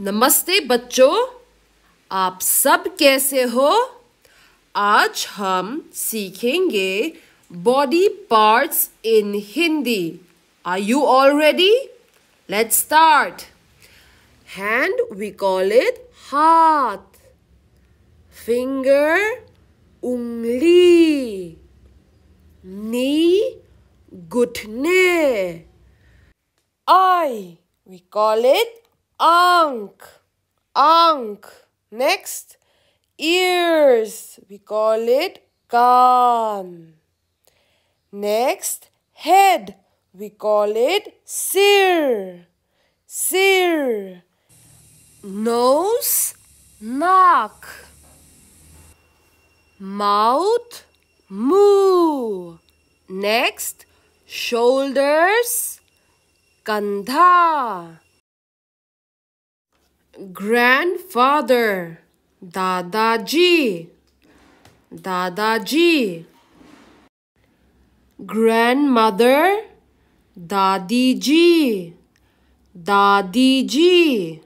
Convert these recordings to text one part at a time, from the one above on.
नमस्ते बच्चों, आप सब कैसे हो? आज हम सीखेंगे body parts in Hindi are you all ready start hand we call it haath. Finger ungli. Knee ghutne. Eye we call it Ankh. Ankh. Next, ears. We call it kan. Next, head. We call it sir. Sir. Nose, nak. Mouth, moo. Next, shoulders, kandha grandfather dadaji dadaji. Grandmother dadiji dadiji.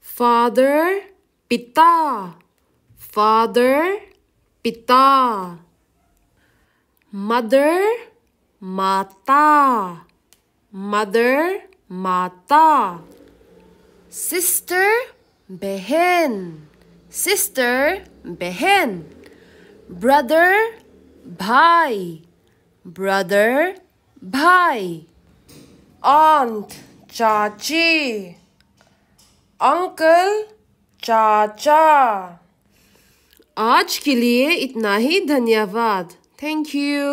Father pita father pita. Mother mata mother mata sister behen sister behen brother bhai brother bhai aunt chachi uncle चाचा आज के लिए इतना ही धन्यवाद thank you